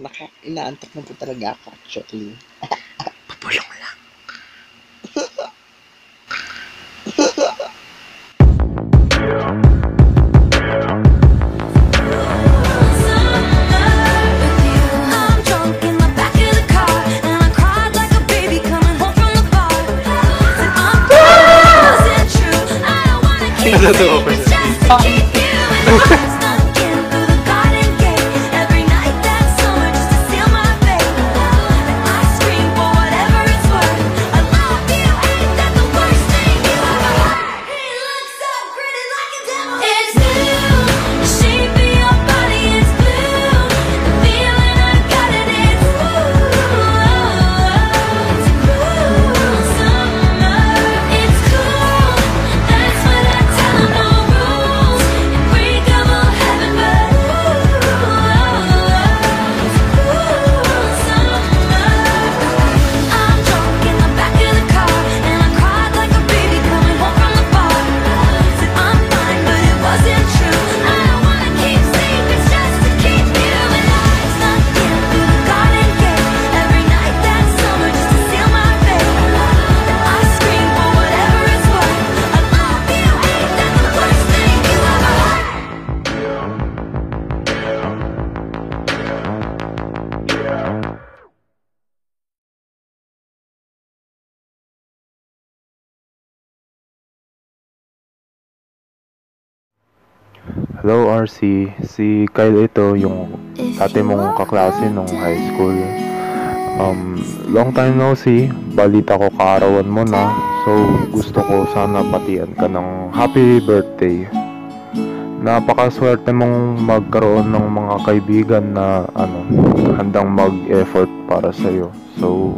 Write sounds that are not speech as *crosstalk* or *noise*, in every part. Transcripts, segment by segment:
Naka, inaantok na po talaga ako actually. *laughs* Papulong lang. Pinatatawa ko siya. *laughs* Hello RC, si Kyle ito, yung ate mong kaklase nung high school. Um, long time no see, balita ko kaarawan mo na. So, gusto ko sana patian ka ng happy birthday. Napakaswerte mong magkaroon ng mga kaibigan na ano, handang mag-effort para sa'yo. So,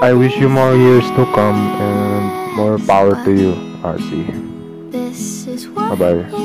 I wish you more years to come and more power to you, RC. Bye bye.